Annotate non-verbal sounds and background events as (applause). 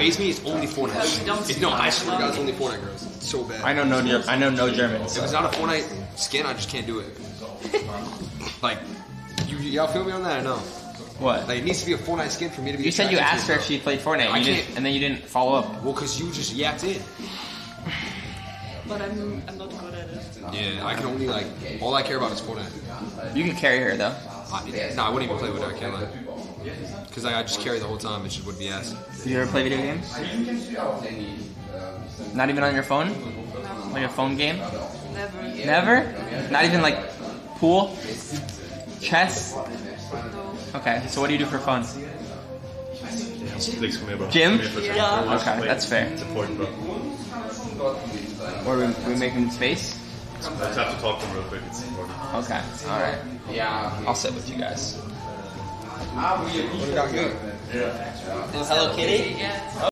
Face me, it's only Fortnite. It, no, I swear to God, it's only Fortnite girls. It's so bad. I know no. Ger- I know no Germans. If it's not a Fortnite skin, I just can't do it. (laughs) like, you, y'all feel me on that or no? What? Like, it needs to be a Fortnite skin for me to be. you said you attracted asked to her it, if she played Fortnite, I you didn't, can't- and then you didn't follow up. Well, cause you just yapped in. But I'm, I'm not good at it. Yeah, I can only like all I care about is Fortnite. You can carry her though. I, no, I wouldn't even play with her. I can't lie. Cause I, I just carry the whole time. It just would be ass. Do you ever play video games? Not even on your phone? Like a phone game? Never. Never? Not even like pool? Chess? No. Okay, so what do you do for fun? Please come here, bro. Gym? Come here for a second. Yeah. Okay, that's fair. It's important, bro. Or we, we making space? Let's have to talk to him real quick. It's important. Okay, alright. Yeah. I'll sit with you guys. What do you got good? Hello Kitty? Yeah.